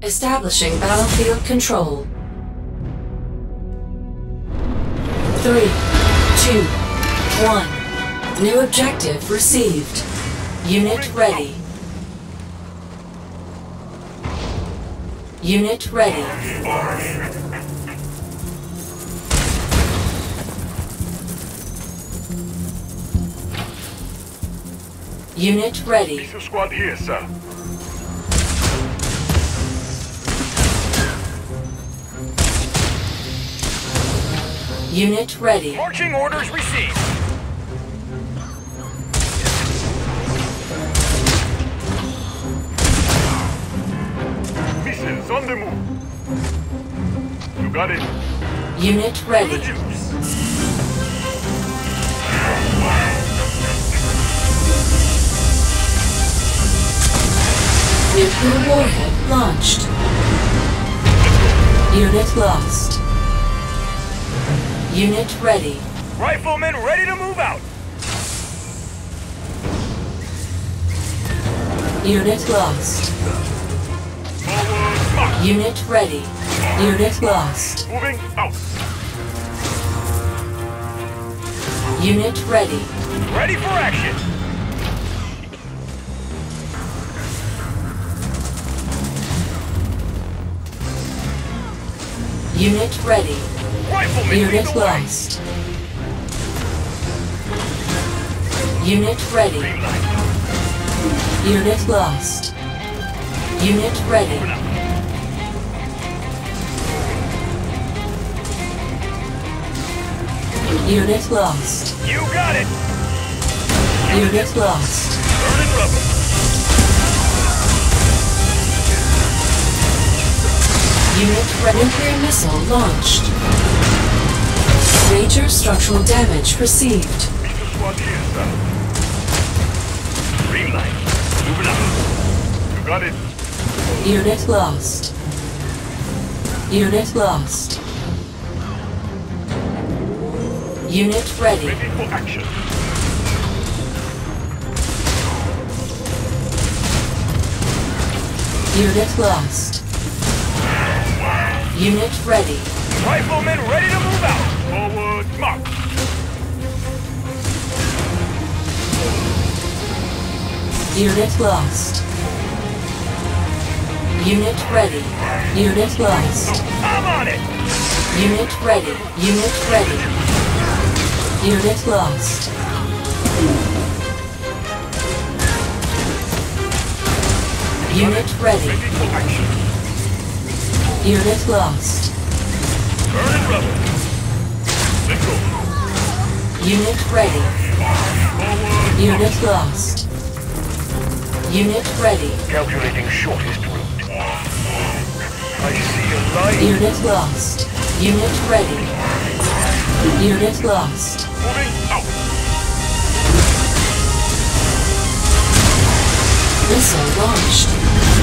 Establishing battlefield control. Three, two, one. New objective received. Unit ready. Unit ready. Unit ready. Missile squad here, sir. Unit ready. Marching orders received. Missiles on the move. You got it. Unit ready. Nuclear warhead launched. Unit lost. Unit ready. Riflemen ready to move out. Unit lost. Forward. Unit ready. Unit lost. Moving out. Unit ready. Ready for action. Unit ready. Riflemen lead Unit lost. Unit ready. Unit lost. Unit ready. Unit lost. You got it. Unit lost. Burning rubber. Unit ready. Nuclear missile launched. Major structural damage. Green light. Moving out. You got it. Unit lost. Unit lost. Unit ready. Ready for action. Unit lost. Unit ready. Riflemen ready to move out. Forward march. Unit lost. Unit ready. Unit lost. I'm on it. Unit ready. Unit ready. Unit lost. Unit ready. Ready for action. Unit lost. Rubber. Let's. Unit ready. Unit lost. Unit ready. Calculating shortest route. I see a light. Unit lost. Unit ready. Unit lost. Moving out. Missile launched.